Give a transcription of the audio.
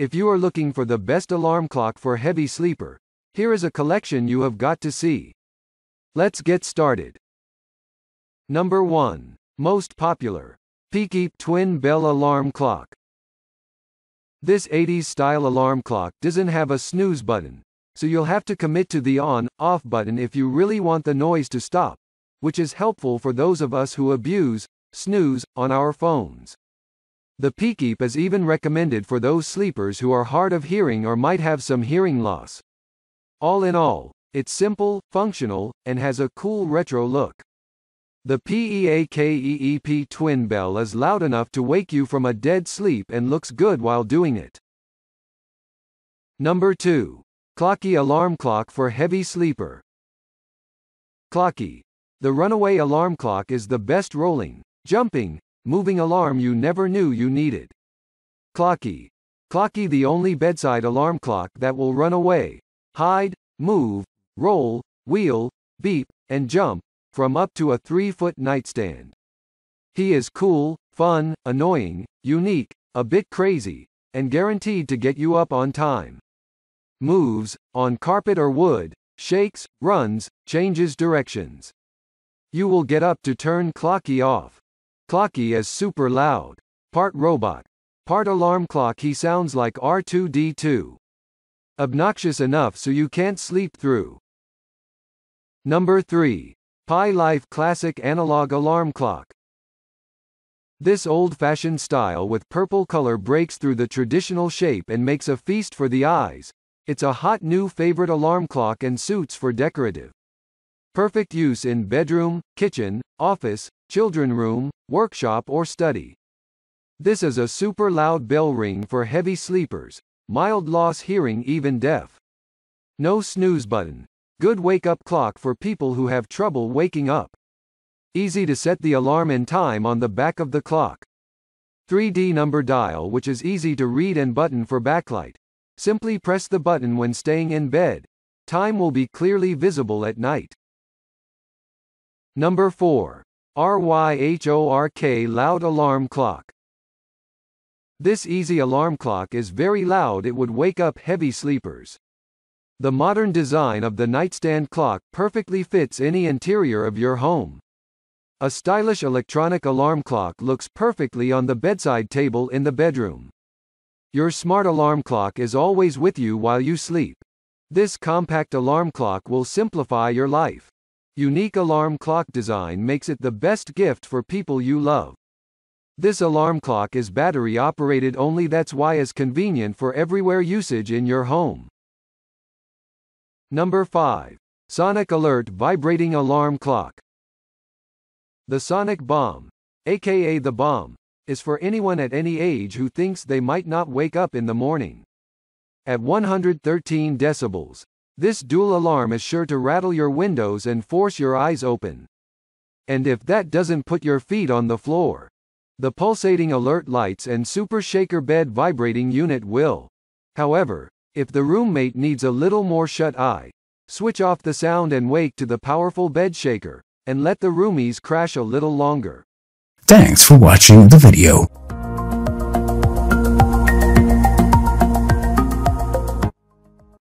If you are looking for the best alarm clock for heavy sleeper, here is a collection you have got to see. Let's get started. Number 1. Most popular. Peakeep Twin Bell Alarm Clock. This 80s style alarm clock doesn't have a snooze button, so you'll have to commit to the on-off button if you really want the noise to stop, which is helpful for those of us who abuse snooze on our phones. The Peakeep is even recommended for those sleepers who are hard of hearing or might have some hearing loss. All in all, it's simple, functional, and has a cool retro look. The PEAKEEP twin bell is loud enough to wake you from a dead sleep and looks good while doing it. Number 2. Clocky Alarm Clock for Heavy Sleeper. Clocky. The runaway alarm clock is the best rolling, jumping, moving alarm you never knew you needed. Clocky. Clocky the only bedside alarm clock that will run away, hide, move, roll, wheel, beep, and jump, from up to a 3-foot nightstand. He is cool, fun, annoying, unique, a bit crazy, and guaranteed to get you up on time. Moves, on carpet or wood, shakes, runs, changes directions. You will get up to turn Clocky off. Clocky is super loud. Part robot. Part alarm clock he sounds like R2-D2. Obnoxious enough so you can't sleep through. Number 3. PiLife Classic Analog Alarm Clock. This old-fashioned style with purple color breaks through the traditional shape and makes a feast for the eyes. It's a hot new favorite alarm clock and suits for decorative. Perfect use in bedroom, kitchen, office, children room, workshop or study. This is a super loud bell ring for heavy sleepers, mild loss hearing even deaf. No snooze button. Good wake-up clock for people who have trouble waking up. Easy to set the alarm and time on the back of the clock. 3D number dial which is easy to read and button for backlight. Simply press the button when staying in bed. Time will be clearly visible at night. Number 4. RYHOR-K Loud Alarm Clock. This easy alarm clock is very loud it would wake up heavy sleepers. The modern design of the nightstand clock perfectly fits any interior of your home. A stylish electronic alarm clock looks perfectly on the bedside table in the bedroom. Your smart alarm clock is always with you while you sleep. This compact alarm clock will simplify your life. Unique alarm clock design makes it the best gift for people you love. This alarm clock is battery operated only that's why is convenient for everywhere usage in your home. Number 5. Sonic Alert Vibrating Alarm Clock. The Sonic Bomb, aka the bomb, is for anyone at any age who thinks they might not wake up in the morning. At 113 decibels, this dual alarm is sure to rattle your windows and force your eyes open. And if that doesn't put your feet on the floor, the pulsating alert lights and super shaker bed vibrating unit will. However, if the roommate needs a little more shut eye, switch off the sound and wake to the powerful bed shaker, and let the roomies crash a little longer. Thanks for watching the video.